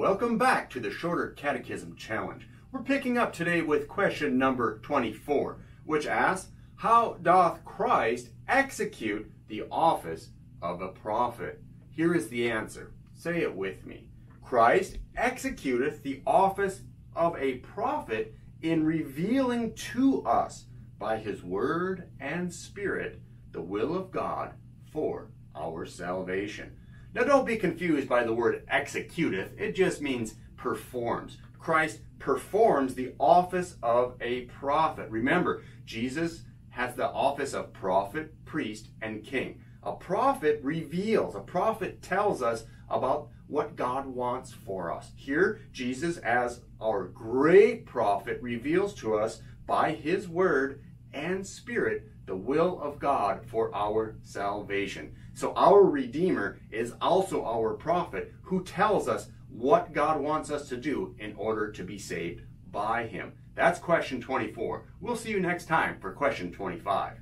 Welcome back to the Shorter Catechism Challenge. We're picking up today with question number 24, which asks, How doth Christ execute the office of a prophet? Here is the answer. Say it with me. Christ executeth the office of a prophet in revealing to us by his word and spirit the will of God for our salvation. Now, don't be confused by the word executeth, it just means performs. Christ performs the office of a prophet. Remember, Jesus has the office of prophet, priest, and king. A prophet reveals, a prophet tells us about what God wants for us. Here, Jesus, as our great prophet, reveals to us by his word and spirit the will of God for our salvation. So our Redeemer is also our prophet who tells us what God wants us to do in order to be saved by him. That's question 24. We'll see you next time for question 25.